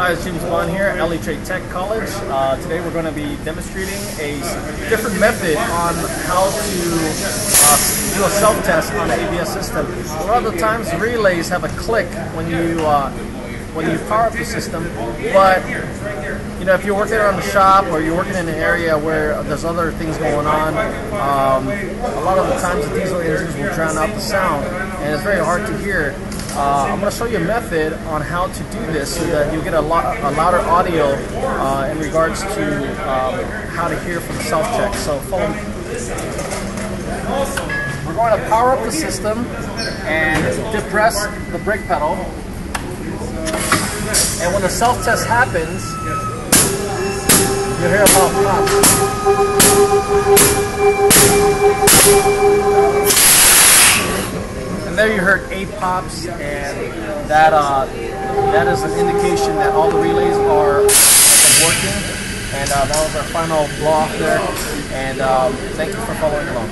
Hi, it's James Banh here at LA Trade Tech College. Uh, today we're going to be demonstrating a different method on how to uh, do a self-test on an ABS system. A lot of the times relays have a click when you uh, when you power up the system, but you know if you're working around the shop or you're working in an area where there's other things going on, um, a lot of the times the diesel engines will drown out the sound, and it's very hard to hear. Uh, I'm going to show you a method on how to do this so that you get a, lot, a louder audio uh, in regards to um, how to hear from self-check. So follow me. We're going to power up the system and depress the brake pedal. And when the self-test happens, you'll hear a loud pop. And there you heard eight pops, and that uh, that is an indication that all the relays are working. And uh, that was our final off there. And um, thank you for following along.